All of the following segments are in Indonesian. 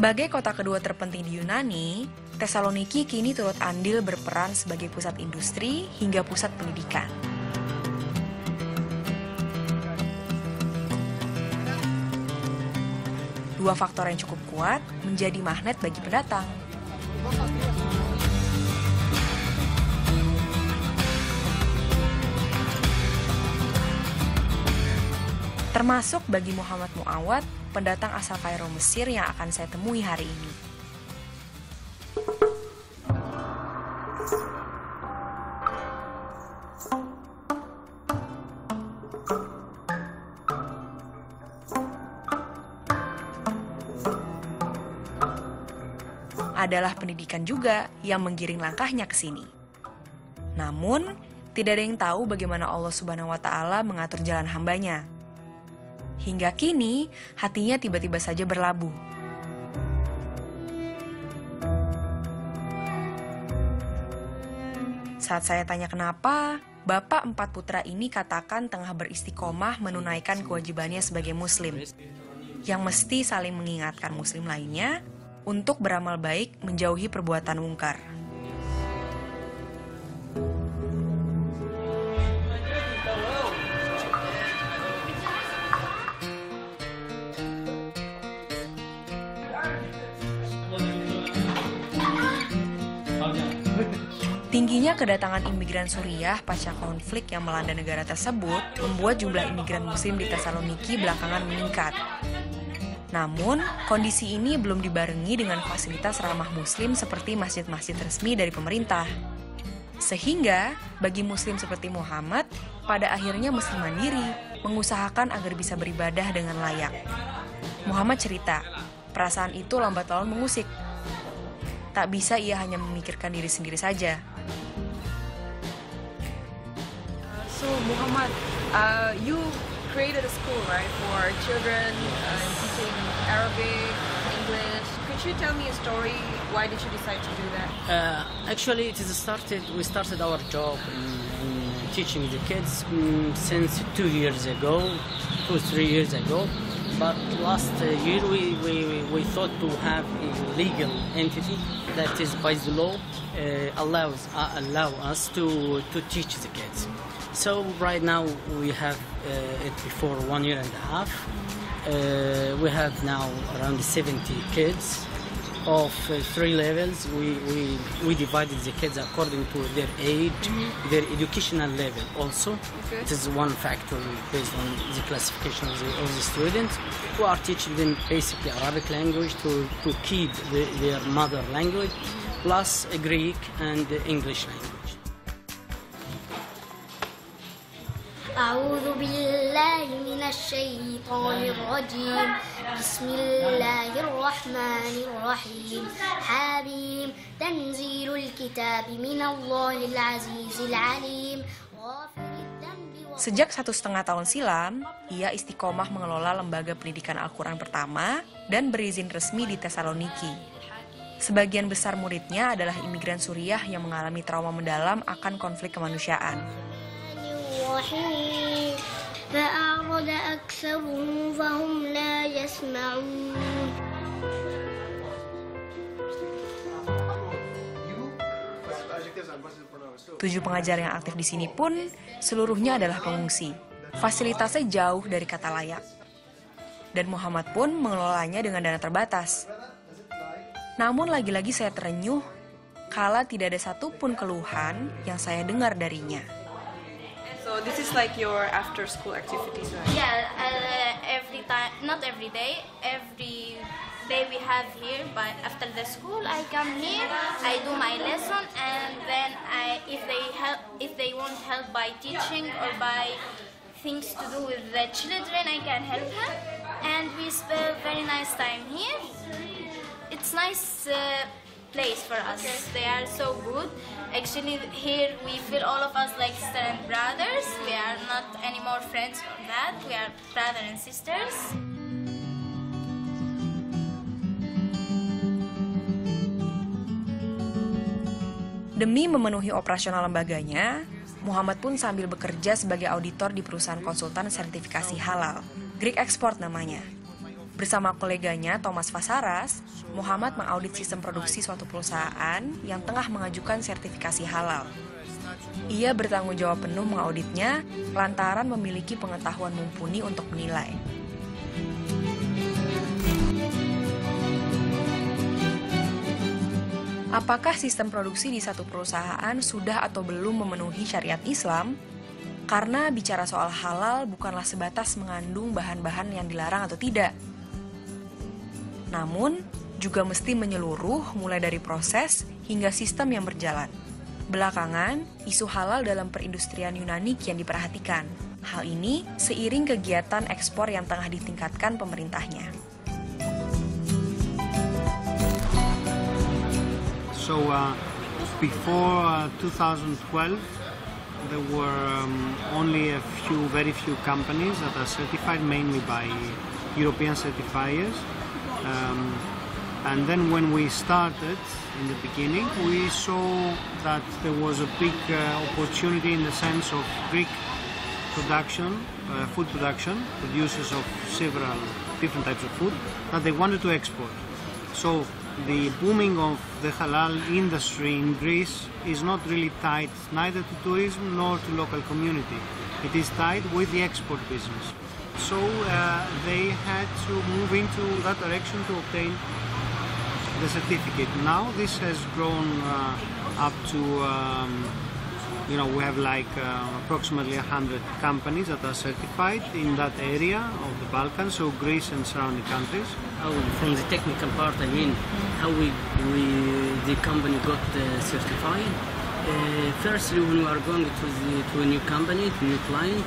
Sebagai kota kedua terpenting di Yunani, Tesaloniki kini turut andil berperan sebagai pusat industri hingga pusat pendidikan. Dua faktor yang cukup kuat menjadi magnet bagi pendatang. Termasuk bagi Muhammad Muawad, pendatang asal Kairo Mesir yang akan saya temui hari ini. Adalah pendidikan juga yang menggiring langkahnya ke sini. Namun, tidak ada yang tahu bagaimana Allah Subhanahu wa Ta'ala mengatur jalan hambanya. Hingga kini, hatinya tiba-tiba saja berlabuh. Saat saya tanya kenapa, Bapak empat putra ini katakan tengah beristiqomah menunaikan kewajibannya sebagai muslim, yang mesti saling mengingatkan muslim lainnya untuk beramal baik menjauhi perbuatan mungkar. Tingginya kedatangan imigran Suriah pasca konflik yang melanda negara tersebut membuat jumlah imigran muslim di Tesaloniki belakangan meningkat. Namun, kondisi ini belum dibarengi dengan fasilitas ramah muslim seperti masjid-masjid resmi dari pemerintah. Sehingga, bagi muslim seperti Muhammad, pada akhirnya mesti mandiri, mengusahakan agar bisa beribadah dengan layak. Muhammad cerita, perasaan itu lambat laun mengusik. Tak bisa ia hanya memikirkan diri sendiri saja. So Muhammad, uh, you created a school, right, for children uh, teaching Arabic, English. Could you tell me a story? Why did you decide to do that? Uh, actually, it is started. We started our job in, in teaching the kids mm, since two years ago, two three years ago. But last uh, year we, we, we thought to have a legal entity that is by the law uh, allows uh, allow us to to teach the kids. So right now we have uh, it before one year and a half. Uh, we have now around 70 kids of uh, three levels. We, we, we divided the kids according to their age, their educational level also. Okay. It is one factor based on the classification of the, of the students. We are teaching them basically Arabic language to, to keep the, their mother language, plus a Greek and English language. أعوذ بالله من الشيطان الرجيم بسم الله الرحمن الرحيم حبيم تنزيل الكتاب من الله العزيز العليم غافر الذنب و- Sejak satu setengah tahun silam, ia istiqomah mengelola lembaga pendidikan Al-Quran pertama dan berizin resmi di Tesaloniki. Sebagian besar muridnya adalah imigran Suriah yang mengalami trauma mendalam akan konflik kemanusiaan. الرحيم فأعرض أكثرهم فهم لا يسمعون Tujuh pengajar yang aktif di sini pun seluruhnya adalah pengungsi. Fasilitasnya jauh dari kata layak. Dan Muhammad pun mengelolanya dengan dana terbatas. Namun lagi-lagi saya terenyuh kala tidak ada satupun keluhan yang saya dengar darinya. So this is like your after-school activities, right? Yeah, uh, every time, not every day, every day we have here. But after the school, I come here, I do my lesson, and then I, if they help, if they want help by teaching or by things to do with the children, I can help them, and we spend very nice time here. It's nice. Uh, place for us. They are so good. Actually here we feel all of us like sister and brothers. We are not anymore friends or that. We are brother and sisters. Demi memenuhi operasional lembaganya, Muhammad pun sambil bekerja sebagai auditor di perusahaan konsultan sertifikasi halal, Greek Export namanya. Bersama koleganya Thomas Fasaras, Muhammad mengaudit sistem produksi suatu perusahaan yang tengah mengajukan sertifikasi halal. Ia bertanggung jawab penuh mengauditnya lantaran memiliki pengetahuan mumpuni untuk menilai. Apakah sistem produksi di satu perusahaan sudah atau belum memenuhi syariat Islam? Karena bicara soal halal bukanlah sebatas mengandung bahan-bahan yang dilarang atau tidak. Namun, juga mesti menyeluruh mulai dari proses hingga sistem yang berjalan. Belakangan, isu halal dalam perindustrian Yunani kian diperhatikan. Hal ini seiring kegiatan ekspor yang tengah ditingkatkan pemerintahnya. So uh, before uh, 2012, there were um, only a few, very few companies that are certified, mainly by European certifiers. Um, and then when we started in the beginning, we saw that there was a big uh, opportunity in the sense of Greek production, uh, food production, producers of several different types of food, that they wanted to export. So the booming of the halal industry in Greece is not really tied neither to tourism nor to local community. It is tied with the export business. So uh, they had to move into that direction to obtain the certificate. Now this has grown uh, up to um, you know we have like uh, approximately 100 companies that are certified in that area of the Balkans, so Greece and surrounding countries. From the technical part, I mean, how we, we the company got uh, certified. Uh, firstly, when we are going to, the, to a new company, to a new client,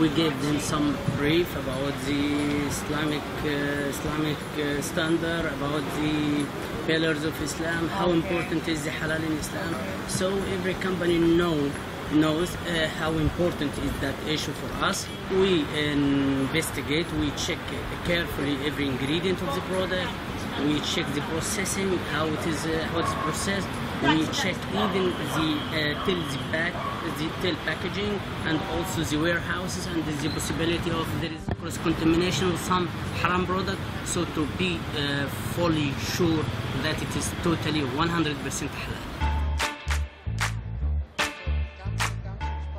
we gave them some brief about the Islamic uh, Islamic uh, standard, about the pillars of Islam, how important is the halal in Islam. So every company know knows uh, how important is that issue for us. We investigate, we check carefully every ingredient of the product. We check the processing, how it is, uh, how it's processed. We check even the uh, till the back, the packaging, and also the warehouses, and the possibility of there is cross contamination of some haram product. So to be uh, fully sure that it is totally 100% halal.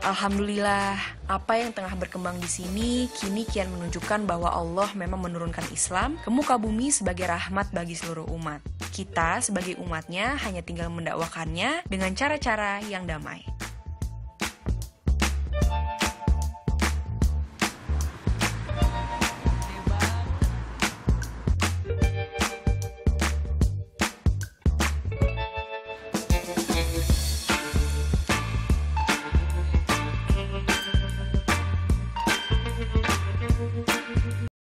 Alhamdulillah, apa yang tengah berkembang di sini kini kian menunjukkan bahwa Allah memang menurunkan Islam ke muka bumi sebagai rahmat bagi seluruh umat. Kita sebagai umatnya hanya tinggal mendakwakannya dengan cara-cara yang damai.